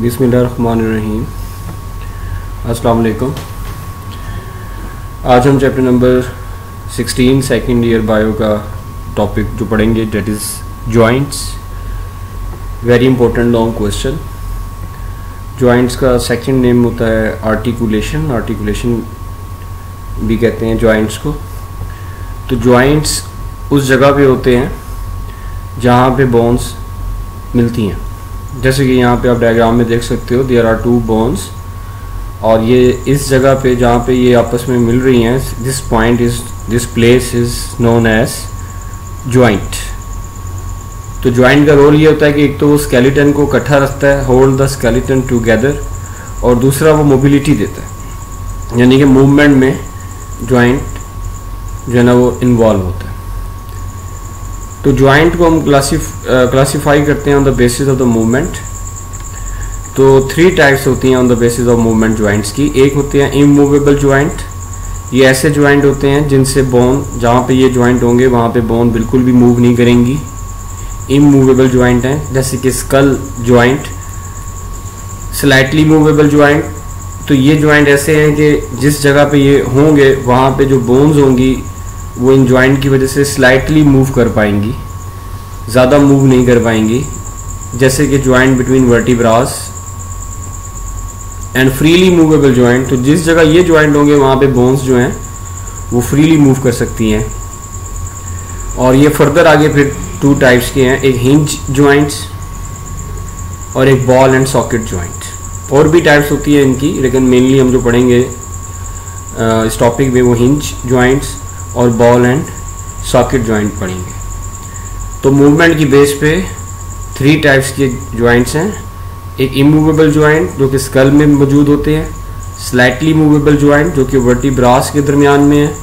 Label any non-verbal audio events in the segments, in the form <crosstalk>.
बिसमीम अस्सलाम वालेकुम आज हम chapter number 16 second year bio का टॉपिक जो पढ़ेंगे that is joints very important long question joints का सेकंड नेम होता है आर्टिकुलेशन आर्टिकुलेशन भी कहते हैं जॉइंट्स को। तो जॉइंट्स उस जगह पे होते हैं जहाँ पे बोन्स मिलती हैं। जैसे कि यहाँ पे आप डायग्राम में देख सकते हो देयर आर टू बोन्स और ये इस जगह पे जहाँ पे ये आपस में मिल रही हैं this point is this place is known as joint तो ज्वाइंट का रोल ये होता है कि एक तो वो स्केलेटन को इकट्ठा रखता है होल्ड द स्केलेटन टुगेदर और दूसरा वो मोबिलिटी देता है. यानी कि मूवमेंट में ज्वाइंट जो है ना वो इन्वॉल्व होता है. तो ज्वाइंट को हम क्लासिफ क्लासीफाई करते हैं on the basis of the movement तो थ्री टाइप्स होती हैं on the basis of movement joints की। एक होते हैं इमूवेबल ज्वाइंट ये ऐसे ज्वाइंट होते हैं जिनसे बोन जहाँ पे ये ज्वाइंट होंगे, वहाँ पे बोन बिल्कुल भी मूव नहीं करेंगी। इमूवेबल ज्वाइंट हैं, जैसे कि skull joint slightly movable joint तो ये ज्वाइंट ऐसे हैं कि जिस जगह पे ये होंगे, वहाँ पे जो बोन्स होंगी वो इन ज्वाइंट की वजह से स्लाइटली मूव कर पाएँगी। ज़्यादा मूव नहीं कर पाएँगी। जैसे कि joint between vertebras and freely movable joint तो जिस जगह ये ज्वाइंट होंगे, वहाँ पे बोन्स जो हैं, वो फ्रीली मूव कर सकती हैं। और ये फर्दर आगे फिर टू टाइप्स के हैं, एक हिंज ज्वाइंट्स और एक बॉल एंड सॉकेट ज्वाइंट और भी टाइप्स होती है इनकी, लेकिन मेनली हम जो पढ़ेंगे इस टॉपिक में वो हिंज ज्वाइंट्स और बॉल एंड सॉकेट ज्वाइंट पढ़ेंगे तो मूवमेंट की बेस पे थ्री टाइप्स के ज्वाइंट्स हैं। एक इमूवेबल ज्वाइंट जो कि स्कल में मौजूद होते हैं स्लाइटली मूवेबल ज्वाइंट जो कि वर्टी ब्रास के दरमियान में है,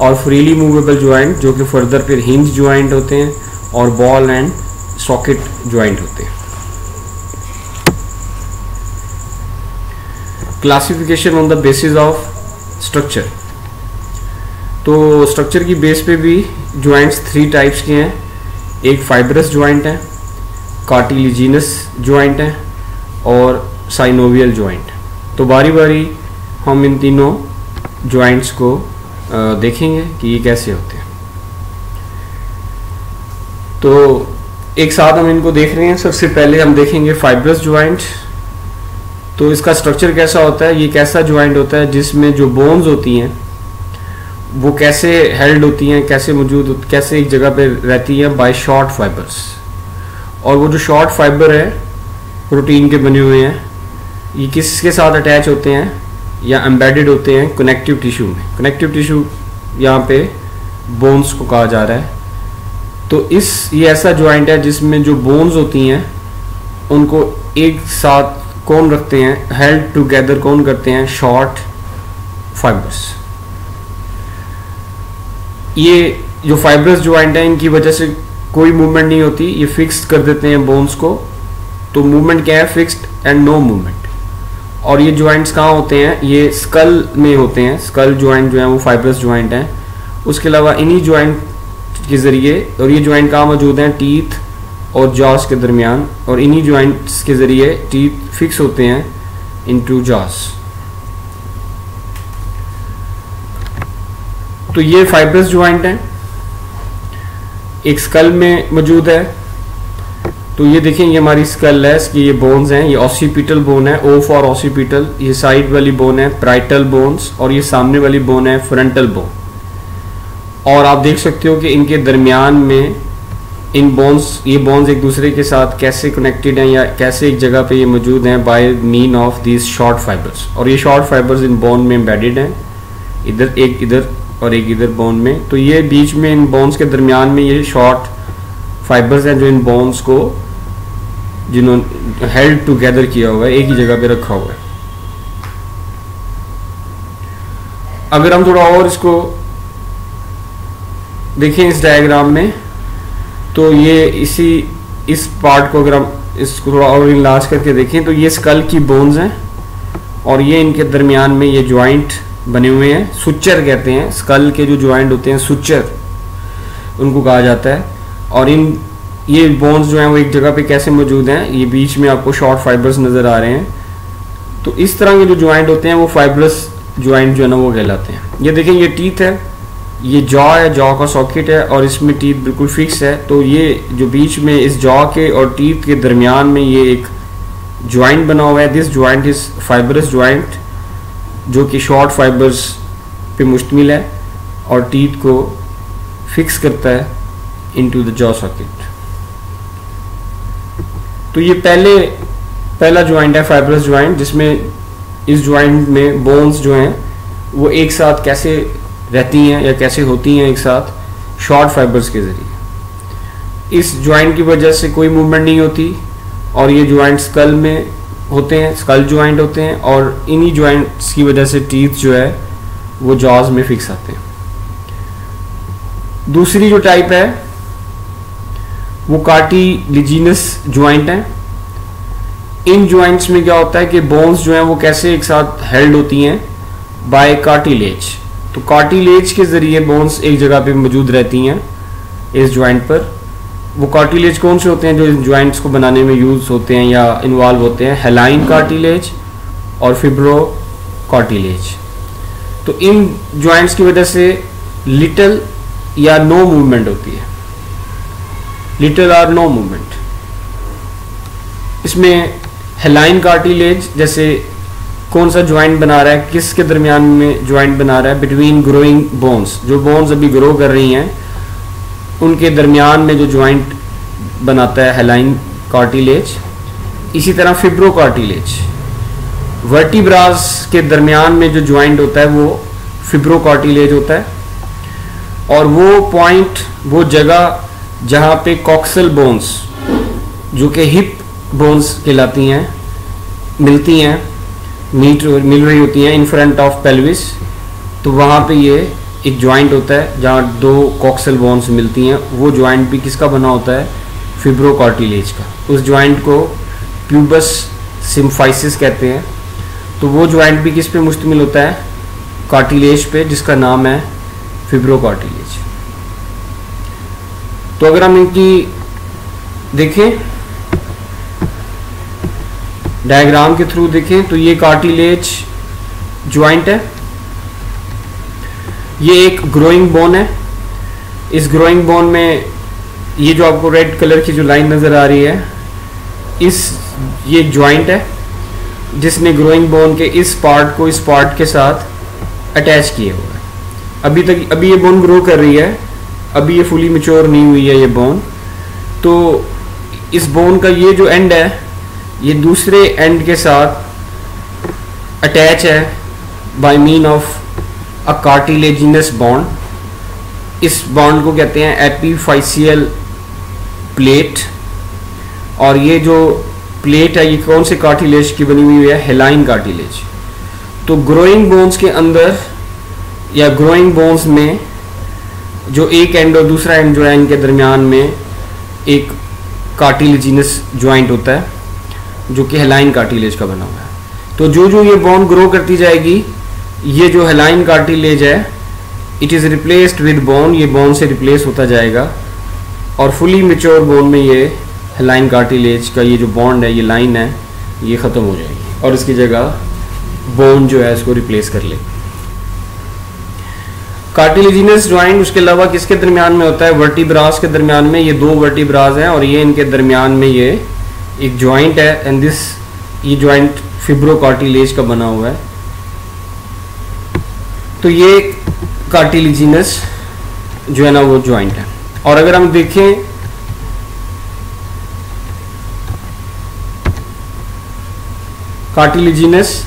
और फ्रीली मूवेबल ज्वाइंट जो कि फर्दर फिर हिंज ज्वाइंट होते हैं और बॉल एंड सॉकेट ज्वाइंट होते हैं। Classification on the basis of structure तो स्ट्रक्चर की बेस पे भी ज्वाइंट्स थ्री टाइप्स के हैं। एक फाइब्रस ज्वाइंट है कार्टिलिजिनस ज्वाइंट है और साइनोवियल ज्वाइंट तो बारी बारी हम इन तीनों ज्वाइंट्स को देखेंगे कि ये कैसे होते हैं। तो एक साथ हम इनको देख रहे हैं। सबसे पहले हम देखेंगे फाइब्रस ज्वाइंट तो इसका स्ट्रक्चर कैसा होता है? ये कैसा ज्वाइंट होता है? जिसमें जो बोन्स होती हैं वो कैसे हेल्ड होती हैं, कैसे मौजूद, कैसे एक जगह पे रहती हैं बाय शॉर्ट फाइबर्स और वो जो शॉर्ट फाइबर है प्रोटीन के बने हुए हैं, ये किसके साथ अटैच होते हैं या एम्बेडेड होते हैं कनेक्टिव टिश्यू में? कनेक्टिव टिश्यू यहाँ पे बोन्स को कहा जा रहा है। तो इस, ये ऐसा ज्वाइंट है जिसमें जो बोन्स होती हैं, उनको एक साथ कौन रखते हैं? हेल्ड टुगेदर कौन करते हैं? शॉर्ट फाइबर्स ये जो फाइब्रस ज्वाइंट है इनकी वजह से कोई मूवमेंट नहीं होती, ये फिक्स कर देते हैं बोन्स को। तो मूवमेंट क्या है? फिक्स्ड एंड नो मूवमेंट और ये ज्वाइंट्स कहाँ होते हैं? ये स्कल में होते हैं। स्कल ज्वाइंट जो है, वो फाइब्रस ज्वाइंट हैं। उसके अलावा इन्हीं ज्वाइंट के ज़रिए, और ये ज्वाइंट कहाँ मौजूद हैं? टीथ और जॉस के दरमियान। और इन्हीं ज्वाइंट्स के ज़रिए टीथ फिक्स होते हैं इन टू जॉस तो ये फाइब्रस ज्वाइंट है। एक स्कल में मौजूद है। तो ये देखें, ये हमारी स्कल है, इसकी ये बोन्स हैं, ये ऑसिपिटल बोन है ओ फॉर ऑसिपिटल ये साइड वाली बोन है प्राइटल बोन्स और ये सामने वाली बोन है फ्रंटल बोन और आप देख सकते हो कि इनके दरमियान में इन बोन्स ये बोन्स एक दूसरे के साथ कैसे कनेक्टेड हैं या कैसे एक जगह पे ये मौजूद हैं by mean of these short fibres और ये शॉर्ट फाइबर्स इन बोन में एम्बेडेड हैं। इधर एक, इधर और एक इधर बोन में। तो ये बीच में इन बोन्स के दरमियान में ये शॉर्ट फाइबर्स हैं जो इन बोन्स को जिन्होंने हेल्ड टुगेदर किया हुआ है, एक ही जगह पे रखा हुआ है। अगर हम थोड़ा और इसको देखें इस डायग्राम में तो ये इसी, इस पार्ट को अगर हम इसको थोड़ा और इलाज करके देखें तो ये स्कल की बोन्स हैं और ये इनके दरमियान में ये ज्वाइंट बने हुए हैं। सुचर कहते हैं। स्कल के जो ज्वाइंट होते हैं सुचर उनको कहा जाता है। और इन, ये बोन्स जो हैं, वो एक जगह पे कैसे मौजूद हैं? ये बीच में आपको शॉर्ट फाइबर्स नज़र आ रहे हैं। तो इस तरह के जो ज्वाइंट होते हैं, वो फाइबरस ज्वाइंट जो है ना, वो कहलाते हैं। ये देखें, ये टीथ है। ये जॉ है जॉ का सॉकेट है और इसमें टीथ बिल्कुल फिक्स है। तो ये जो बीच में, इस जॉ के और टीथ के दरमियान में ये एक ज्वाइंट बना हुआ है। This joint is fibrous joint जो कि शॉर्ट फाइबर्स पे मुश्तमिल है और टीथ को फिक्स करता है इनटू द जॉ सॉकेट तो ये पहले, पहला ज्वाइंट है फाइबरस ज्वाइंट जिसमें इस ज्वाइंट में बोन्स जो हैं, वो एक साथ कैसे रहती हैं या कैसे होती हैं एक साथ? शॉर्ट फाइबर्स के ज़रिए. इस ज्वाइंट की वजह से कोई मूवमेंट नहीं होती और ये ज्वाइंट स्कल में होते हैं स्कल ज्वाइंट होते हैं और इन्हीं ज्वाइंट्स की वजह से टीथ जो है, वो जॉज में फिक्स आते हैं। दूसरी जो टाइप है, वो कार्टिलिजिनस ज्वाइंट है। इन ज्वाइंट्स में क्या होता है कि बोन्स जो हैं, वो कैसे एक साथ हेल्ड होती हैं? बाय कार्टिलेज तो कार्टिलेज के ज़रिए बोन्स एक जगह पे मौजूद रहती हैं, इस ज्वाइंट पर। वो कार्टिलेज कौन से होते हैं जो ज्वाइंट्स को बनाने में यूज़ होते हैं या इन्वॉल्व होते हैं? हेलाइन कार्टिलेज और फिब्रो कार्टिलेज तो इन ज्वाइंट्स की वजह से लिटल या नो मूवमेंट होती है. लिटल आर नो मूवमेंट इसमें हेलाइन कार्टिलेज जैसे कौन सा ज्वाइंट बना रहा है, किसके दरमियान में ज्वाइंट बना रहा है? बिटवीन ग्रोइंग बोन्स जो बोन्स अभी ग्रो कर रही हैं उनके दरमियान में जो ज्वाइंट बनाता है हेलाइन कार्टिलेज इसी तरह फिब्रो कार्टिलेज वर्टिब्रास के दरमियान में जो ज्वाइंट होता है, वो फिब्रो कार्टिलेज होता है। और वो पॉइंट वो जगह जहाँ पे कॉक्सल बोन्स जो कि हिप बोन्स कहलाती हैं, मिलती हैं मीट मिल रही होती हैं इन फ्रंट ऑफ़ पेल्विस तो वहाँ पे ये एक ज्वाइंट होता है जहाँ दो कॉक्सल बोन्स मिलती हैं। वो ज्वाइंट भी किसका बना होता है? फिब्रोकॉर्टिलेज का। उस ज्वाइंट को प्यूबस सिम्फाइसिस कहते हैं। तो वो ज्वाइंट भी किस पे मुश्तमिल होता है? कार्टिलेज पे, जिसका नाम है फिब्रोकॉर्टिलेज तो अगर हम इनकी देखें डायग्राम के थ्रू देखें तो ये कार्टिलेज ज्वाइंट है। ये एक ग्रोइंग बोन है। इस ग्रोइंग बोन में ये जो आपको रेड कलर की जो लाइन नज़र आ रही है, इस ये ज्वाइंट है, जिसने ग्रोइंग बोन के इस पार्ट को इस पार्ट के साथ अटैच किए हुआ है। अभी तक, अभी ये बोन ग्रो कर रही है, अभी ये फुली मेच्योर नहीं हुई है ये बोन तो इस बोन का ये जो एंड है, ये दूसरे एंड के साथ अटैच है by mean of a cartilaginous bond. इस बॉन्ड को कहते हैं एपीफाइसियल प्लेट। और ये जो प्लेट है, ये कौन से कार्टिलेज की बनी हुई है? Hyaline cartilage. तो ग्रोइंग बोन्स के अंदर या ग्रोइंग बोन्स में जो एक एंड और दूसरा एंड जो है, इनके दरमियान में एक कार्टिलेजिनस ज्वाइंट होता है, जो कि हेलाइन कार्टिलेज का बना हुआ है। तो जो जो ये बोन ग्रो करती जाएगी ये जो हेलाइन कार्टिलेज है it is replaced with bone ये बोन से रिप्लेस होता जाएगा। और फुली मेच्योर बोन में ये हेलाइन कार्टिलेज का ये जो बॉन्ड है, ये लाइन है, ये ख़त्म हो जाएगी। और इसकी जगह बोन जो है इसको रिप्लेस कर ले। कार्टिलेजिनस ज्वाइंट उसके अलावा किसके दरमियान में होता है? वर्टिब्रास के दरमियान में, ये दो वर्टिब्रास हैं और ये इनके दरमियान में ये एक ज्वाइंट है। एंड दिस ये ज्वाइंट फिब्रोकार्टिलेज का बना हुआ है। तो ये कार्टिलिजिनस जो है ना वो ज्वाइंट है। और अगर हम देखें कार्टिलिजिनस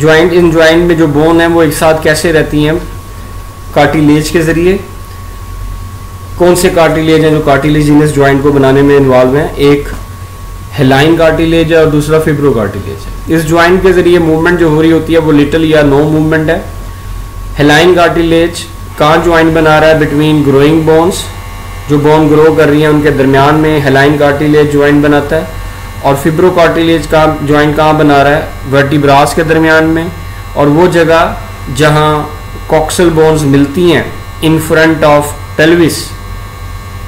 ज्वाइंट इन ज्वाइंट में जो बोन है, वो एक साथ कैसे रहती हैं? कार्टिलेज के ज़रिए। कौन से कार्टिलेज हैं जो कार्टिलिजिनस ज्वाइंट को बनाने में इन्वॉल्व हैं? एक हेलाइन कार्टिलेज है और दूसरा फिब्रो कार्टिलेज है। इस ज्वाइंट के ज़रिए मूवमेंट जो हो रही होती है, वो लिटल या नो मूवमेंट है। हेलाइन कार्टिलेज कहाँ ज्वाइंट बना रहा है बिटवीन ग्रोइंग बोन्स जो बोन ग्रो कर रही है, उनके दरमियान में हेलाइन कार्टिलेज ज्वाइंट बनाता है और फिब्रो कार्टिलेज का ज्वाइंट कहाँ बना रहा है? वर्टिब्रास के दरमियान में और वो जगह जहाँ कॉक्सल बोन्स मिलती हैं इन फ्रंट ऑफ़ पेल्विस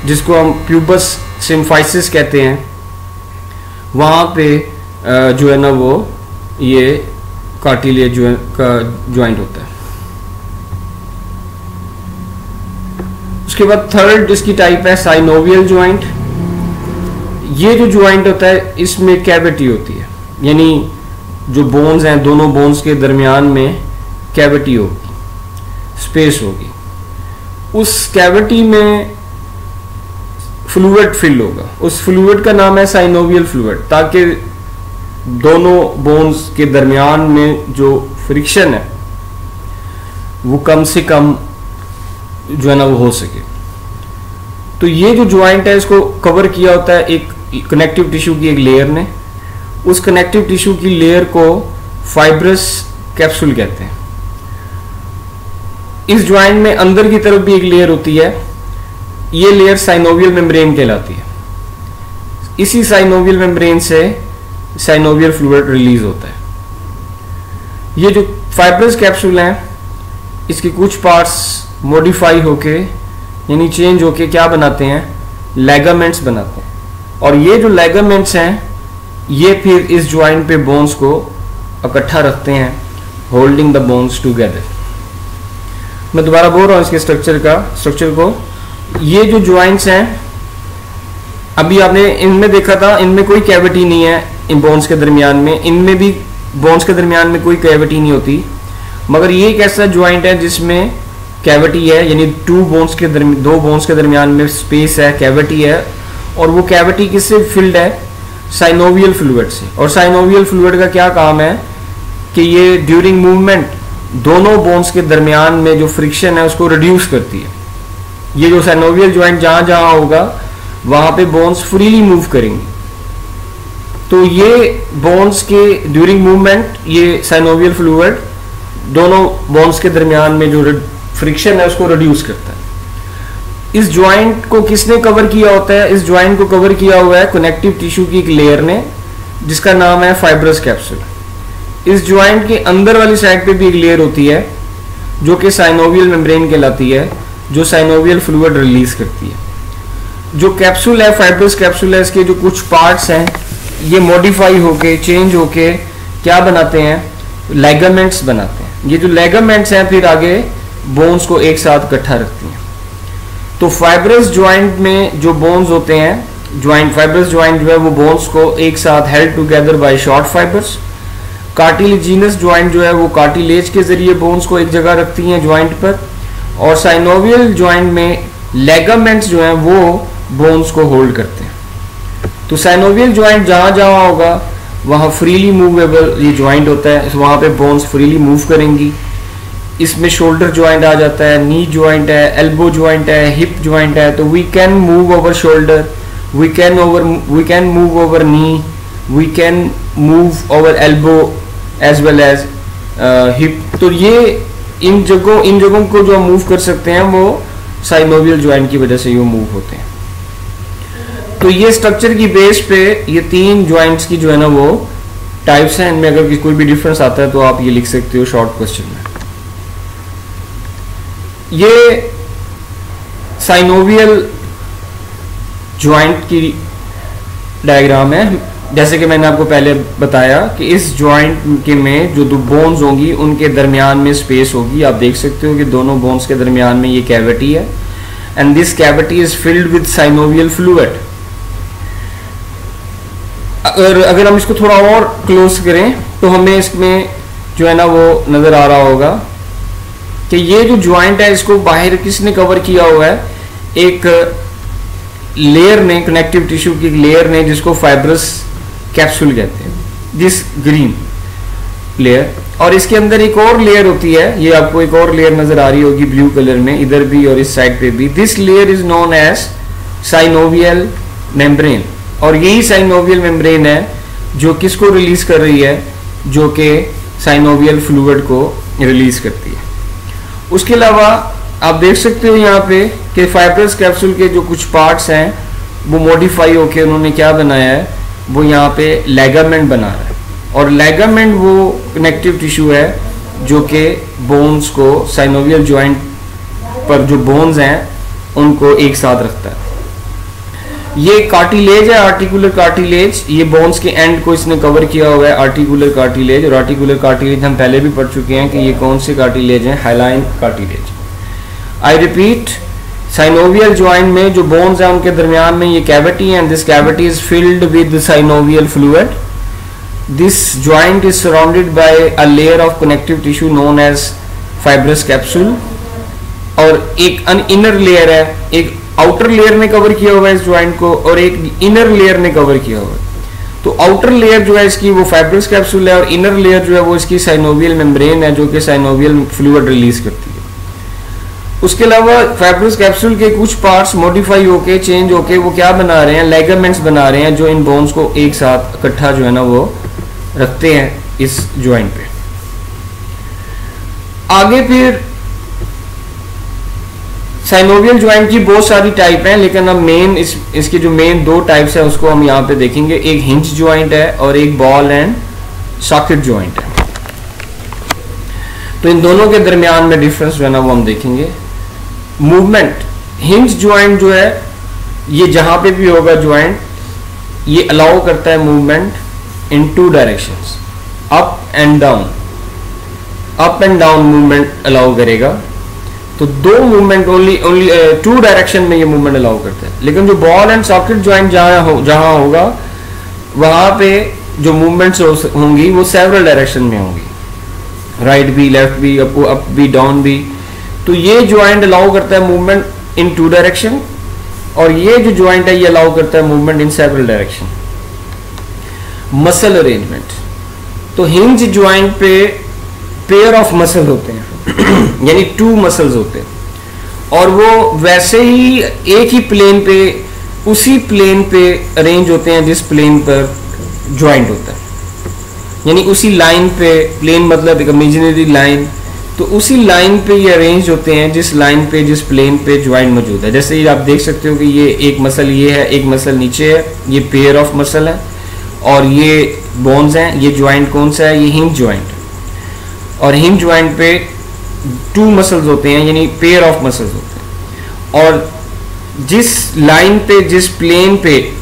जिसको हम प्यूबस सिम्फाइसिस कहते हैं, वहाँ पे जो है ना वो, ये कार्टिलेज जो है, का ज्वाइंट होता है। उसके बाद थर्ड इसकी टाइप है साइनोवियल ज्वाइंट ये जो ज्वाइंट होता है, इसमें कैविटी होती है. यानी जो बोन्स हैं, दोनों बोन्स के दरमियान में कैविटी होगी स्पेस होगी. उस कैविटी में फ्लूड फिल होगा. उस फ्लूड का नाम है साइनोवियल फ्लूड ताकि दोनों बोन्स के दरमियान में जो फ्रिक्शन है, वो कम से कम जो है ना, वो हो सके. तो ये जो ज्वाइंट है, इसको कवर किया होता है एक कनेक्टिव टिश्यू की एक लेयर ने। उस कनेक्टिव टिश्यू की लेयर को फाइब्रस कैप्सूल कहते हैं। इस ज्वाइंट में अंदर की तरफ़ भी एक लेयर होती है। ये लेयर साइनोवियल मेम्ब्रेन कहलाती है। इसी साइनोवियल मेम्ब्रेन से साइनोवियल फ्लूड रिलीज़ होता है। ये जो फाइब्रस कैप्सूल हैं, इसके कुछ पार्ट्स मॉडिफाई होके यानी चेंज होके क्या बनाते हैं? लेगामेंट्स बनाते हैं। और ये जो लेगामेंट्स हैं, ये फिर इस ज्वाइंट पे बोन्स को इकट्ठा रखते हैं होल्डिंग द बोन्स टूगेदर मैं दोबारा बोल रहा हूँ इसके स्ट्रक्चर का स्ट्रक्चर को। ये जो ज्वाइंट्स हैं, अभी आपने इनमें देखा था, इनमें कोई कैविटी नहीं है इन बोन्स के दरमियान में। इनमें भी बोन्स के दरमियान में कोई कैविटी नहीं होती। मगर ये एक ऐसा ज्वाइंट है जिसमें कैविटी है, यानी टू बोन्स के दो बोन्स के दरमियान में स्पेस है कैविटी है, और वो कैविटी किससे फिल्ड है? साइनोवियल फ्लूड से। और साइनोवियल फ्लूड का क्या काम है? कि ये ड्यूरिंग मूवमेंट दोनों बोन्स के दरमियान में जो फ्रिक्शन है, उसको रिड्यूस करती है। ये जो साइनोवियल ज्वाइंट जहाँ जहाँ होगा, वहाँ पे बोन्स फ्रीली मूव करेंगे। तो ये बोन्स के ड्यूरिंग मूवमेंट ये साइनोवियल फ्लूड दोनों बोन्स के दरमियान में जो फ्रिक्शन है, उसको रिड्यूस करता है। इस ज्वाइंट को किसने कवर किया होता है? इस ज्वाइंट को कवर किया हुआ है कनेक्टिव टिश्यू की एक लेयर ने, जिसका नाम है फाइब्रस कैप्सूल इस ज्वाइंट के अंदर वाली साइड पे भी एक लेयर होती है, जो कि साइनोवियल मेम्ब्रेन कहलाती है, जो साइनोवियल फ्लूड रिलीज़ करती है। जो कैप्सूल है फाइब्रस कैप्सूल है, इसके जो कुछ पार्ट्स हैं, ये मॉडिफाई होके चेंज होके क्या बनाते हैं? लेगामेंट्स बनाते हैं। ये जो लेगामेंट्स हैं, फिर आगे बोन्स को एक साथ इकट्ठा रखती हैं। तो फाइब्रस ज्वाइंट में जो बोन्स होते हैं ज्वाइंट फाइब्रस ज्वाइंट जो है, वो बोन्स को एक साथ held together by short fibres cartilaginous joint जो है, वो कार्टिलेज के ज़रिए बोन्स को एक जगह रखती हैं ज्वाइंट पर। और साइनोवियल ज्वाइंट में लेगामेंट्स जो हैं, वो बोन्स को होल्ड करते हैं। तो साइनोवियल ज्वाइंट जहाँ जहाँ होगा, वहाँ फ्रीली मूवेबल ये ज्वाइंट होता है, वहाँ पे बोन्स फ्रीली मूव करेंगी। इसमें शोल्डर ज्वाइंट आ जाता है नी ज्वाइंट है एल्बो ज्वाइंट है हिप ज्वाइंट है तो we can move over shoulder we can over we can move over knee we can move over elbow as well as hip तो ये इन जगहों इन जगहों को जो हम मूव कर सकते हैं, वो साइनोवियल ज्वाइंट की वजह से ये मूव होते हैं। तो ये स्ट्रक्चर की बेस पे ये तीन ज्वाइंट्स की जो है ना वो टाइप्स हैं। इनमें अगर कोई भी डिफरेंस आता है तो आप ये लिख सकते हो शॉर्ट क्वेश्चन में। ये साइनोवियल ज्वाइंट की डायग्राम है। जैसे कि मैंने आपको पहले बताया कि इस जॉइंट के में जो दो बोन्स होंगी, उनके दरमियान में स्पेस होगी। आप देख सकते हो कि दोनों बोन्स के दरमियान में ये कैविटी है। And this cavity is filled with synovial fluid अगर अगर हम इसको थोड़ा और क्लोज करें तो हमें इसमें जो है ना वो नज़र आ रहा होगा। कि ये जो ज्वाइंट है, इसको बाहर किसने कवर किया हुआ है? एक लेयर ने कनेक्टिव टिश्यू की लेयर ने जिसको फाइब्रस कैप्सूल कहते हैं दिस ग्रीन लेयर और इसके अंदर एक और लेयर होती है, ये आपको एक और लेयर नज़र आ रही होगी ब्लू कलर में, इधर भी और इस साइड पे भी. This layer is known as synovial membrane और यही साइनोवियल मेम्ब्रेन है, जो किसको रिलीज़ कर रही है? जो कि साइनोवियल फ्लूड को रिलीज़ करती है. उसके अलावा आप देख सकते हो यहाँ पे कि फाइब्रस कैप्सूल के जो कुछ पार्ट्स हैं, वो मॉडिफाई होके उन्होंने क्या बनाया है? वो यहाँ पे लेगामेंट बना रहा है। और लेगामेंट वो कनेक्टिव टिश्यू है, जो कि बोन्स को साइनोवियल जॉइंट पर जो बोन्स हैं, उनको एक साथ रखता है। ये कार्टिलेज है आर्टिकुलर कार्टिलेज ये बोन्स के एंड को इसने कवर किया हुआ है आर्टिकुलर कार्टिलेज और आर्टिकुलर कार्टिलेज हम पहले भी पढ़ चुके हैं कि ये कौन से कार्टिलेज हैं? Hyaline cartilage I repeat synovial joint में जो बोन्स हैं, उनके दरमियान में ये कैविटी है this cavity is filled with synovial fluid this joint is surrounded by a layer of connective tissue known as fibrous capsule और एक अन इनर लेयर है, एक आउटर लेयर ने कवर किया हुआ है इस ज्वाइंट को और एक इनर लेयर ने कवर किया हुआ है। तो आउटर लेयर जो है इसकी वो फाइब्रस कैप्सूल है और इनर लेयर जो है वो इसकी साइनोवियल मेम्ब्रेन है जो कि साइनोवियल फ्लूड रिलीज़ करती है। उसके अलावा फाइब्रस कैप्सूल के कुछ पार्ट्स मॉडिफाई होके चेंज होके वो क्या बना रहे हैं लेगामेंट्स बना रहे हैं जो इन बोन्स को एक साथ इकट्ठा जो है ना वो रखते हैं इस ज्वाइंट पे। आगे फिर साइनोवियल ज्वाइंट की बहुत सारी टाइप हैं, लेकिन हम मेन इस, इसके जो मेन दो टाइप्स हैं, उसको हम यहाँ पे देखेंगे। एक हिंज ज्वाइंट है और एक बॉल एंड सॉकेट ज्वाइंट है। तो इन दोनों के दरमियान में डिफरेंस जो है ना, वो हम देखेंगे। मूवमेंट हिंज ज्वाइंट जो है, ये जहाँ पे भी होगा ज्वाइंट ये अलाउ करता है movement in two directions up and down up and down movement allow करेगा। तो दो movement only only two direction में ये मूवमेंट अलाउ करते हैं। लेकिन जो बॉल एंड सॉकेट ज्वाइंट जहाँ हो, जहाँ होगा, वहाँ पे जो मूवमेंट्स होंगी, वो सेवरल डायरेक्शन में होंगी। राइट भी लेफ़्ट भी अप अप भी डाउन भी। तो ये ज्वाइंट अलाउ करता है मूवमेंट इन टू डायरेक्शन और ये जो ज्वाइंट है, ये अलाउ करता है movement in several direction muscle arrangement तो हिंज ज्वाइंट पे पेयर ऑफ़ मसल होते हैं। <clears throat> यानी टू मसल्स होते हैं। और वो वैसे ही एक ही प्लेन पे, उसी प्लेन पे अरेंज होते हैं जिस प्लेन पर ज्वाइंट होता है। यानी उसी लाइन पे प्लेन मतलब एक इमेजिनरी लाइन तो उसी लाइन पे ये अरेंज होते हैं जिस लाइन पे, जिस प्लेन पे ज्वाइंट मौजूद है। जैसे ये आप देख सकते हो कि ये एक मसल ये है, एक मसल नीचे है, ये पेयर ऑफ़ मसल है, और ये बोन्स हैं, ये ज्वाइंट कौन सा है, ये हिंग ज्वाइंट और हिंग ज्वाइंट पे टू मसल्स होते हैं, यानी पेयर ऑफ़ मसल्स होते हैं। और जिस लाइन पे, जिस प्लेन पे,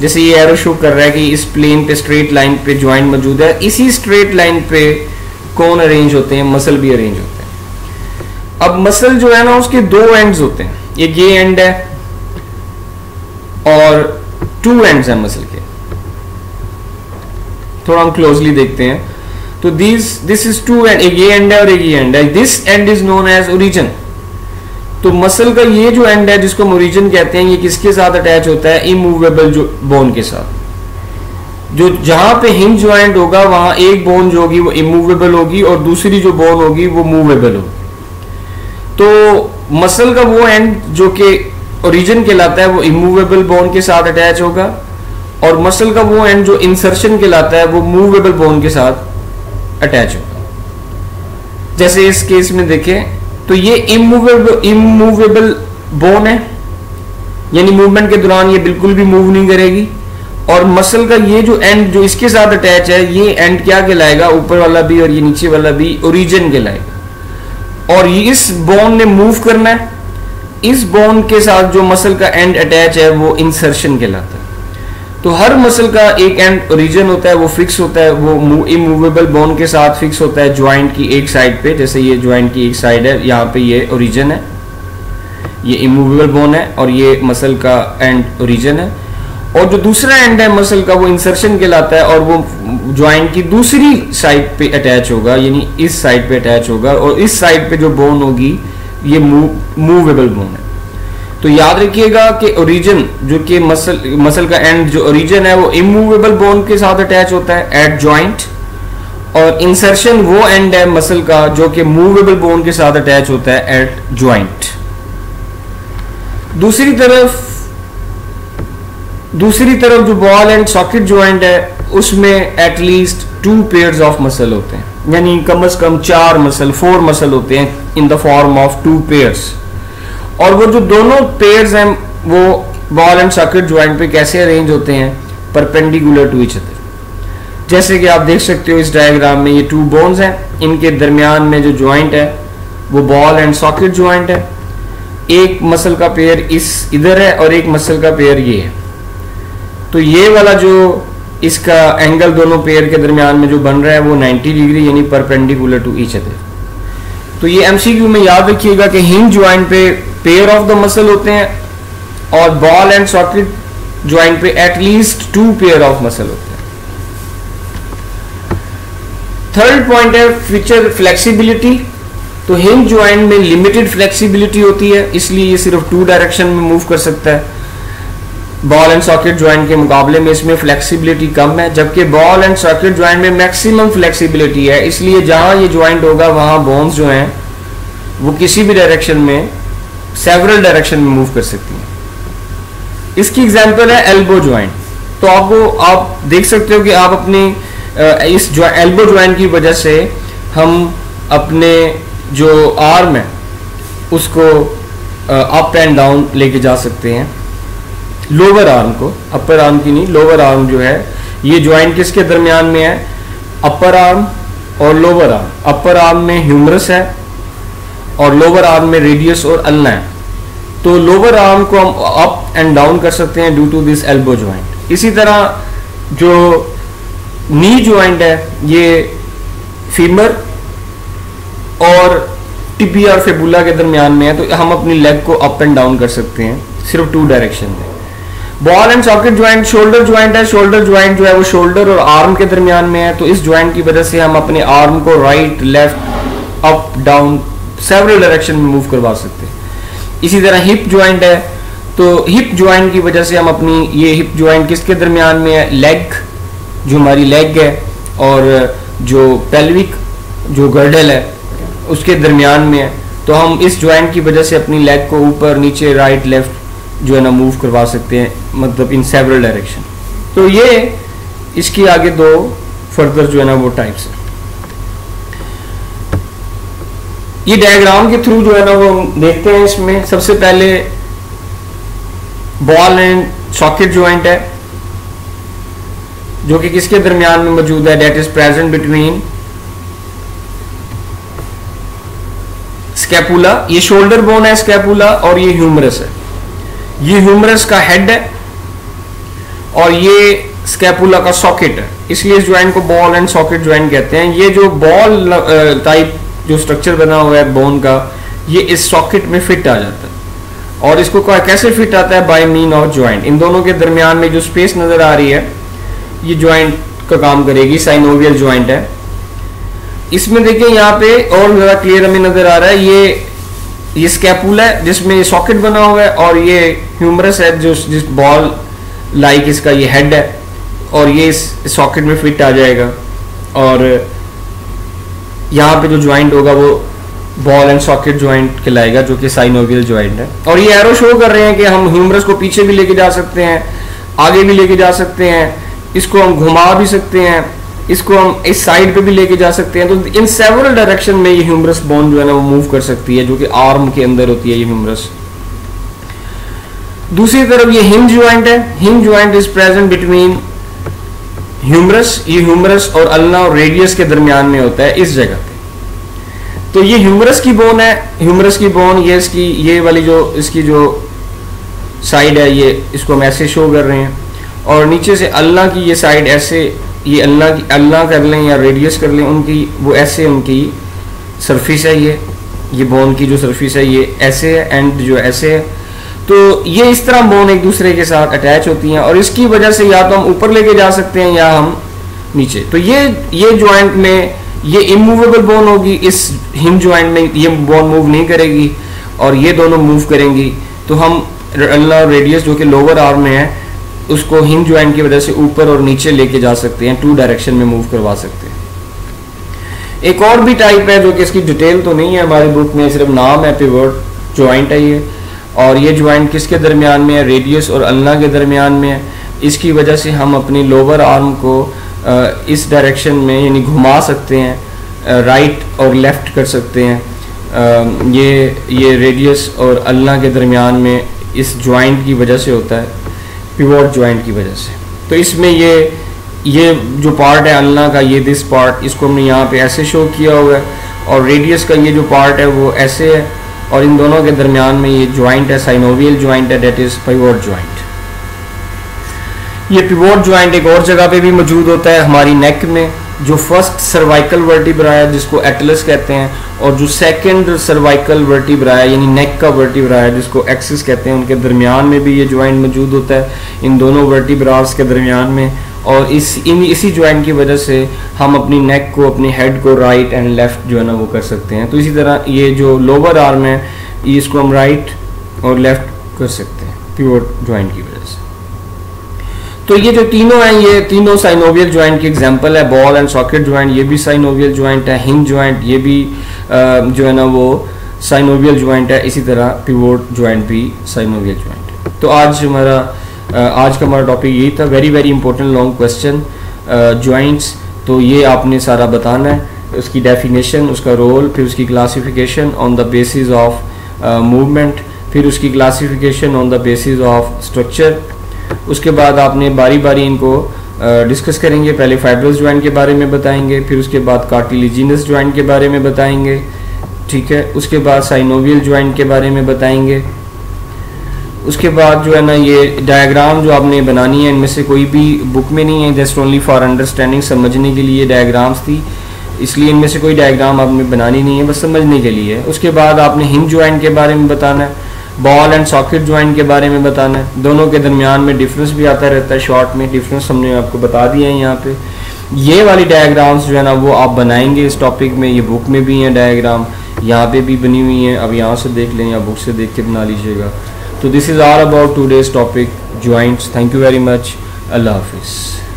जैसे ये एरो शो कर रहा है कि इस प्लेन पे स्ट्रेट लाइन पे ज्वाइंट मौजूद है, इसी स्ट्रेट लाइन पे कौन अरेंज होते हैं मसल भी अरेंज होते हैं। अब मसल जो है ना, उसके दो एंड्स होते हैं। एक ये एंड है और टू एंड्स हैं मसल के। थोड़ा हम क्लोजली देखते हैं। तो this this is two end एक ये एंड है और एक ये एंड है। This end is known as origin तो मसल का ये जो एंड है, जिसको हम ओरिजन कहते हैं, ये किसके साथ अटैच होता है? इमूवेबल जो बोन के साथ। जो जहाँ पे हिंज ज्वाइंट होगा, वहाँ एक बोन जो होगी, वो इमूवेबल होगी और दूसरी जो बोन होगी, वो मूवेबल होगी। तो मसल का वो एंड जो कि ओरिजिन कहलाता है, वो इमूवेबल बोन के साथ अटैच होगा और मसल का वो एंड जो इंसर्शन कहलाता है, वो मूवेबल बोन के साथ। अटैच होगा। जैसे इस केस में देखें तो ये इमूवेबल इमूवेबल बोन है। यानी मूवमेंट के दौरान ये बिल्कुल भी मूव नहीं करेगी। और मसल का ये जो एंड जो इसके साथ अटैच है, ये एंड क्या कहलाएगा? ऊपर वाला भी और ये नीचे वाला भी ओरिजिन कहलाएगा। और ये इस बोन ने मूव करना है। इस बोन के साथ जो मसल का एंड अटैच है, वो इंसर्शन कहलाता है। तो हर मसल का एक एंड ओरिजिन होता है, वो फिक्स होता है, वो इमूवेबल बोन के साथ फिक्स होता है ज्वाइंट की एक साइड पे, जैसे ये ज्वाइंट की एक साइड है, यहाँ पे ये ओरिजिन है, ये इमूवेबल बोन है और ये मसल का एंड ओरिजिन है। और जो दूसरा एंड है मसल का, वो इंसर्शन कहलाता है और वो ज्वाइंट की दूसरी साइड पे अटैच होगा, यानी इस साइड पे अटैच होगा और इस साइड पे जो बोन होगी, ये मूवेबल बोन है। तो याद रखिएगा कि ओरिजिन जो कि मसल मसल का एंड जो ओरिजिन है, वो इमूवेबल बोन के साथ अटैच होता है एट जॉइंट और इंसर्शन वो एंड है मसल का जो कि मूवेबल बोन के साथ अटैच होता है एट ज्वाइंट दूसरी तरफ़ दूसरी तरफ़ जो बॉल एंड सॉकेट ज्वाइंट है, उसमें at least two pairs of muscle होते हैं. यानी कम से कम चार मसल फोर मसल होते हैं in the form of two pairs और वो जो दोनों पेयर्स हैं, वो बॉल एंड सॉकेट ज्वाइंट पे कैसे अरेंज होते हैं परपेंडिकुलर टू इच अदर जैसे कि आप देख सकते हो इस डायग्राम में ये टू बोन्स हैं, इनके दरमियान में जो ज्वाइंट है, वो बॉल एंड सॉकेट ज्वाइंट है। एक मसल का पेयर इस इधर है और एक मसल का पेयर ये है। तो ये वाला जो इसका एंगल दोनों पेयर के दरमियान में जो बन रहा है, वो 90 डिग्री यानी परपेंडिकुलर टू ईच अदर तो ये एमसीक्यू में याद रखिएगा कि हिंग ज्वाइंट पे पेयर ऑफ़ द मसल होते हैं और बॉल एंड सॉकेट ज्वाइंट पे at least two pair of muscle होते हैं। थर्ड पॉइंट है फीचर फ्लेक्सिबिलिटी तो हिंग ज्वाइंट में लिमिटेड फ्लेक्सिबिलिटी होती है, इसलिए ये सिर्फ़ टू डायरेक्शन में मूव कर सकता है। बॉल एंड सॉकेट ज्वाइंट के मुकाबले में इसमें फ्लेक्सिबिलिटी कम है, जबकि बॉल एंड सॉकेट ज्वाइंट में मैक्सिमम फ्लेक्सिबिलिटी है, इसलिए जहाँ ये ज्वाइंट होगा, वहाँ बोन्स जो हैं, वो किसी भी डायरेक्शन में सेवरल डायरेक्शन में मूव कर सकती हैं। इसकी एग्जांपल है एल्बो ज्वाइंट तो आपको, आप देख सकते हो कि आप अपनी इस एल्बो ज्वाइंट की वजह से हम अपने जो आर्म है, उसको अप एंड डाउन लेके जा सकते हैं। लोअर आर्म को अपर आर्म की नहीं लोअर आर्म जो है, ये ज्वाइंट किसके दरमियान में है? अपर आर्म और लोअर आर्म अपर आर्म में ह्यूमरस है और लोअर आर्म में रेडियस और अल्ना है। तो लोअर आर्म को हम अप एंड डाउन कर सकते हैं due to this elbow joint इसी तरह जो नी ज्वाइंट है, ये फीमर और टिबी और फेबुला के दरमियान में है तो हम अपनी लेग को अप एंड डाउन कर सकते हैं, सिर्फ़ टू डायरेक्शन में। Ball and socket joint shoulder joint है शोल्डर ज्वाइंट जो है वो शोल्डर और आर्म के दरमियान में है तो इस ज्वाइंट की वजह से हम अपने आर्म को right left up down several direction में मूव करवा सकते हैं। इसी तरह हिप ज्वाइंट है तो हिप ज्वाइंट की वजह से हम अपनी ये हिप ज्वाइंट किसके दरमियान में है? लेग जो हमारी लेग है, और जो पेल्विक जो गर्डल है, उसके दरमियान में है। तो हम इस ज्वाइंट की वजह से अपनी लेग को ऊपर, नीचे राइट लेफ़्ट जो है ना मूव करवा सकते हैं मतलब इन सेवरल डायरेक्शन तो ये इसकी आगे दो फर्दर जो है ना, वो टाइप्स है। ये डायग्राम के थ्रू जो है ना वो हम देखते हैं इसमें। सबसे पहले बॉल एंड सॉकेट ज्वाइंट है, जो कि किसके दरमियान में मौजूद है? That is present between scapula ये शोल्डर बोन है स्कैपुला और ये ह्यूमरस है। ये ह्यूमरस का हेड है और ये स्कैपुला का सॉकेट है। इसलिए इस ज्वाइंट को बॉल एंड सॉकेट ज्वाइंट कहते हैं। ये जो बॉल टाइप जो स्ट्रक्चर बना हुआ है बोन का, ये इस सॉकेट में फिट आ जाता है। और इसको कैसे फिट आता है? बाय मीन ऑफ़ ज्वाइंट इन दोनों के दरमियान में जो स्पेस नज़र आ रही है, ये ज्वाइंट का काम करेगी साइनोवियल ज्वाइंट है। इसमें देखिए यहाँ पे और ज़्यादा क्लियर हमें नज़र आ रहा है, ये ये स्कैपुल है, जिसमें सॉकेट बना हुआ है और ये ह्यूमरस है, जो जिस बॉल लाइक इसका ये हेड है, और ये इस सॉकेट में फिट आ जाएगा। और यहाँ पे जो ज्वाइंट होगा वो बॉल एंड सॉकेट ज्वाइंट कहलाएगा, जो कि साइनोवियल ज्वाइंट है। और ये एरो शो कर रहे हैं कि हम ह्यूमरस को पीछे भी लेके जा सकते हैं, आगे भी लेके जा सकते हैं, इसको हम घुमा भी सकते हैं, इसको हम इस साइड पे भी लेके जा सकते हैं। तो इन सेवरल डायरेक्शन में ये ह्यूमरस बोन जो है ना, वो मूव कर सकती है, जो कि आर्म के अंदर होती है ये ह्यूमरस दूसरी तरफ़ ये हिंग ज्वाइंट है। Hinge joint is present between humerus ये ह्यूमरस और अल्ना और रेडियस के दरमियान में होता है इस जगह पे। तो ये ह्यूमरस की बोन है ह्यूमरस की बोन ये इसकी, ये वाली जो, इसकी जो साइड है, ये इसको हम ऐसे शो कर रहे हैं। और नीचे से अल्लाह की ये साइड ऐसे, ये अल्लाह की अल्लाह कर लें या रेडियस कर लें, उनकी, वो ऐसे उनकी सरफेस है ये। ये बोन की जो सरफेस है, ये ऐसे है एंड जो ऐसे है तो ये इस तरह बोन एक दूसरे के साथ अटैच होती हैं और इसकी वजह से या तो हम ऊपर लेके जा सकते हैं या हम नीचे। तो ये ये ज्वाइंट में ये इमूवेबल बोन होगी, इस हिम ज्वाइंट में ये बोन मूव नहीं करेगी और ये दोनों मूव करेंगी। तो हम रेडियस जो कि लोअर आर्म में है, उसको हिम ज्वाइंट की वजह से ऊपर और नीचे लेके जा सकते हैं टू डायरेक्शन में मूव करवा सकते हैं। एक और भी टाइप है जो कि इसकी डिटेल तो नहीं है हमारी बुक में, सिर्फ़ नाम है पिवर्ट ज्वाइंट है ये। और ये ज्वाइंट किसके दरमियान में है? रेडियस और अल्लाह के दरमियान में है। इसकी वजह से हम अपनी लोअर आर्म को इस डायरेक्शन में यानी घुमा सकते हैं राइट और लेफ़्ट कर सकते हैं। ये ये रेडियस और अल्लाह के दरमियान में इस ज्वाइंट की वजह से होता है पिवोट ज्वाइंट की वजह से। तो इसमें ये ये जो पार्ट है अल्लाह का, ये दिस पार्ट इसको हमने यहाँ पे ऐसे शो किया हुआ है। और रेडियस का ये जो पार्ट है वो ऐसे है। और इन दोनों के दरमियान में ये ज्वाइंट है साइनोवियल ज्वाइंट है डेट इज़ पिवोट ज्वाइंट ये पिवोट ज्वाइंट एक और जगह पे भी मौजूद होता है हमारी नेक में, जो फ़र्स्ट सर्वाइकल वर्टिब्रा है, जिसको एटलस कहते हैं, और जो सेकंड सर्वाइकल वर्टिब्रा है, यानी नेक का वर्टिब्रा है, जिसको एक्सिस कहते हैं, उनके दरमियान में भी ये ज्वाइंट मौजूद होता है। इन दोनों वर्टिब्रास के दरमियान में और इस, इन, इसी ज्वाइंट की वजह से हम अपनी नेक को, अपनी हेड को राइट एंड लेफ़्ट जो है ना वो कर सकते हैं। तो इसी तरह ये जो लोअर आर्म है इसको हम राइट और लेफ़्ट कर सकते हैं प्योर ज्वाइंट की वजह से। तो ये जो तीनों हैं, ये तीनों साइनोवियल ज्वाइंट की एग्जांपल है बॉल एंड सॉकेट ज्वाइंट ये भी साइनोवियल ज्वाइंट है हिंग ज्वाइंट ये भी जो है ना वो साइनोवियल ज्वाइंट है, इसी तरह पिवोट ज्वाइंट भी साइनोवियल ज्वाइंट तो आज हमारा आज का हमारा टॉपिक यही था very very important long question joints तो ये आपने सारा बताना है। उसकी डेफिनेशन उसका रोल फिर उसकी classification on the basis of movement फिर उसकी classification on the basis of structure उसके बाद आपने बारी बारी इनको डिस्कस uh, करेंगे पहले फाइब्रस ज्वाइंट के बारे में बताएँगे फिर उसके बाद कार्टिलिजिनस ज्वाइंट के बारे में बताएँगे ठीक है? उसके बाद साइनोवियल ज्वाइंट के बारे में बताएँगे। उसके बाद जो है ना, ये डायग्राम जो आपने बनानी है, इनमें से कोई भी बुक में नहीं है। जस्ट ओनली फॉर अंडरस्टैंडिंग समझने के लिए डायग्राम्स थी। इसलिए इनमें से कोई डायग्राम आपने बनानी नहीं है, बस समझने के लिए। है उसके बाद आपने हिम ज्वाइंट के बारे में बताना है। बॉल एंड सॉकेट ज्वाइंट के बारे में बताना है। दोनों के दरमियान में डिफरेंस भी आता रहता है। शॉर्ट में डिफरेंस हमने आपको बता दिया है यहाँ पे। ये वाली डायग्राम्स जो है ना, वो आप बनाएँगे इस टॉपिक में। ये बुक में भी हैं डायग्राम यहाँ पे भी बनी हुई हैं। अब यहाँ से देख लें या बुक से देख के बना लीजिएगा। So this is all about today's topic joints. Thank you very much. Allah Hafiz.